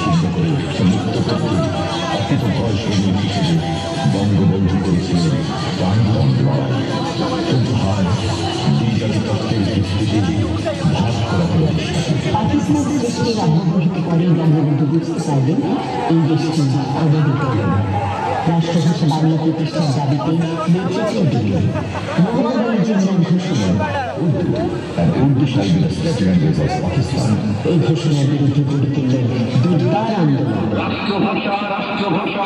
সিদ্ধ করে মুক্ত করতে অতীত অবহিত রাষ্ট্রভাষা বাংলা প্রতিষ্ঠার দাবিতে নেতৃত্ব এই ঘোষণার বিরুদ্ধে গড়ে তুললেন দুর্বার আন্দোলন রাষ্ট্রভাষা রাষ্ট্রভাষা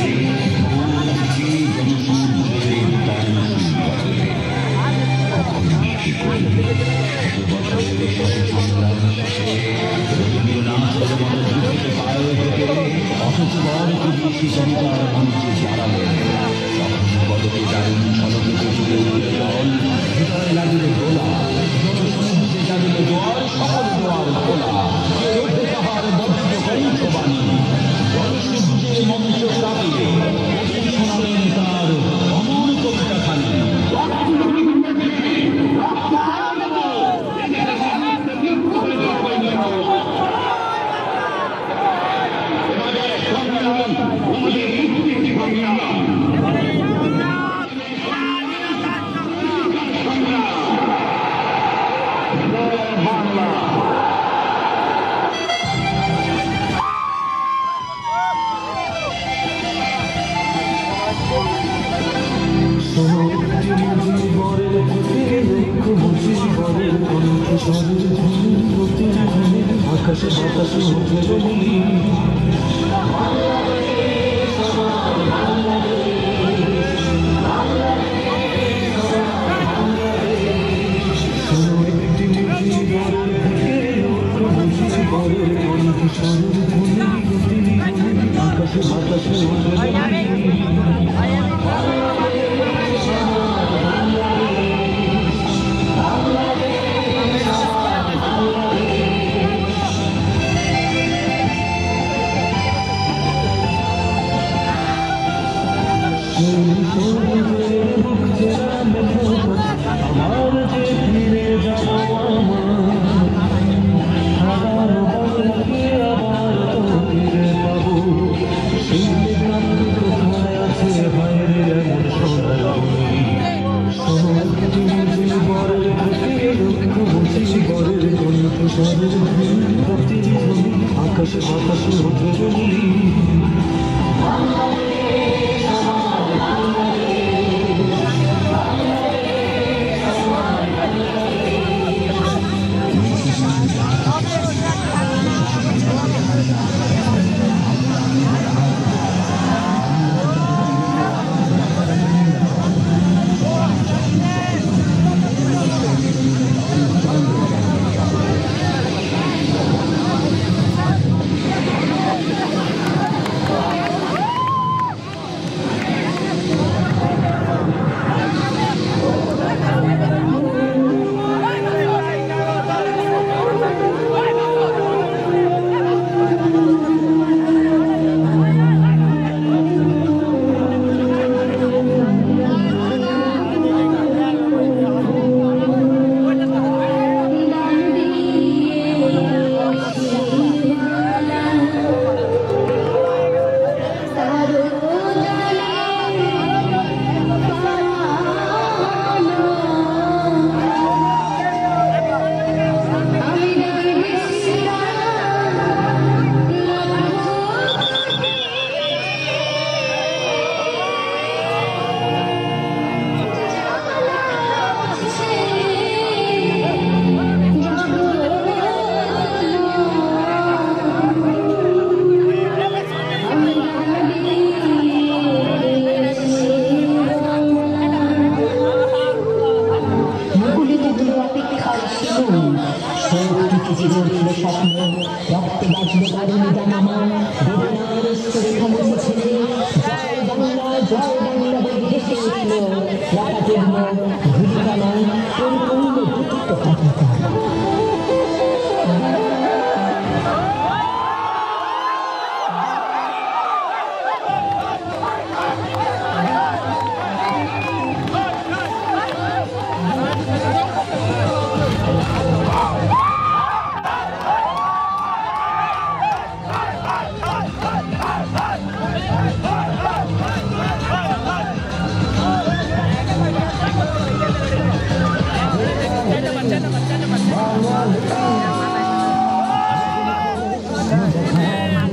Ayağım.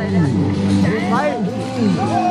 はい。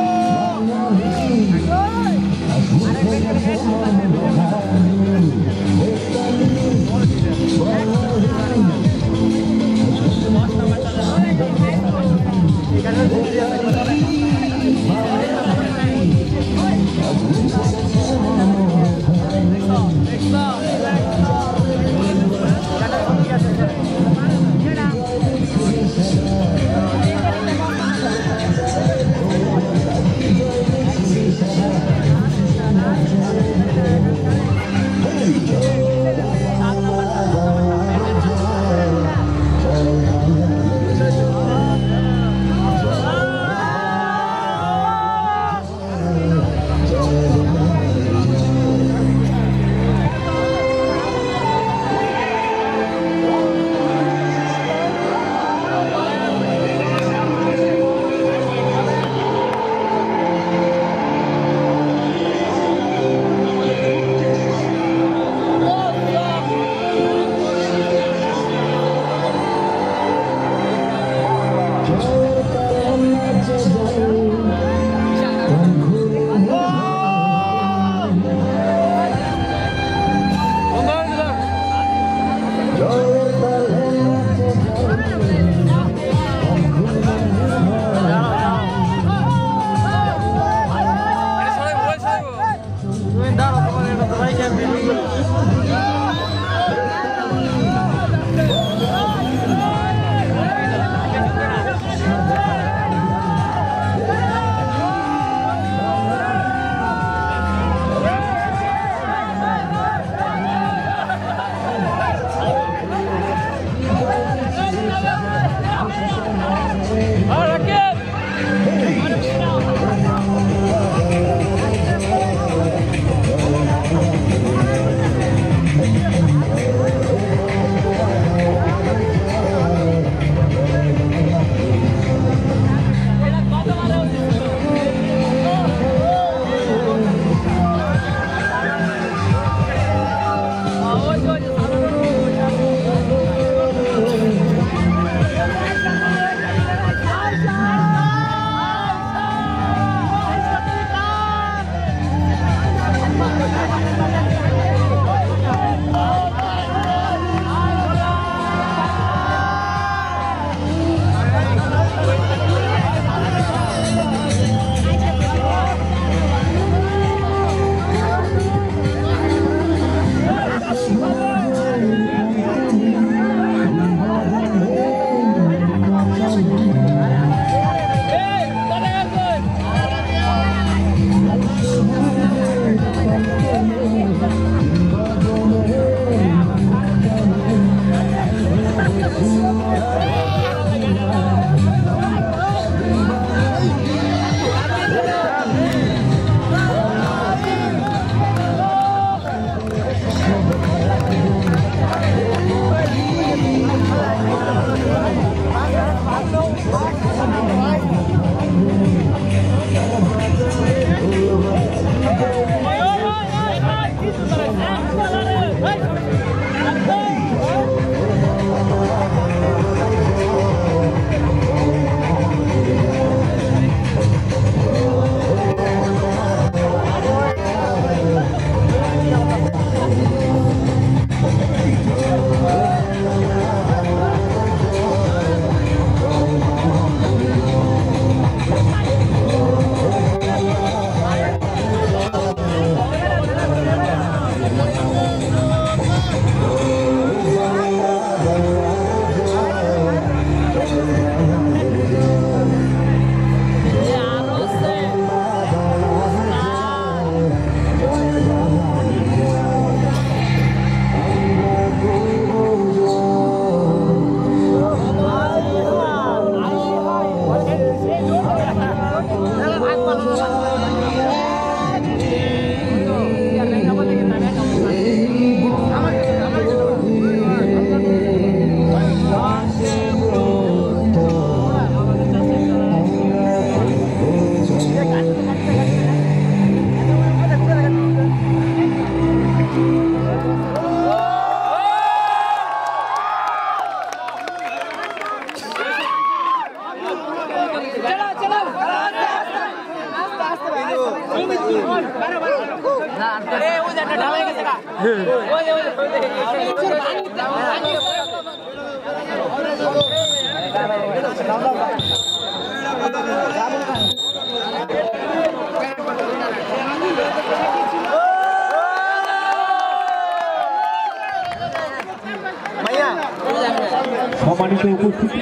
সম্মানিত উপস্থিতি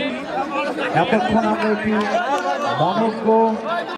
এতক্ষণ আমরা একটি মনজ্ঞ